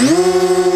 Mm-hmm.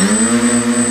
Mm-hmm.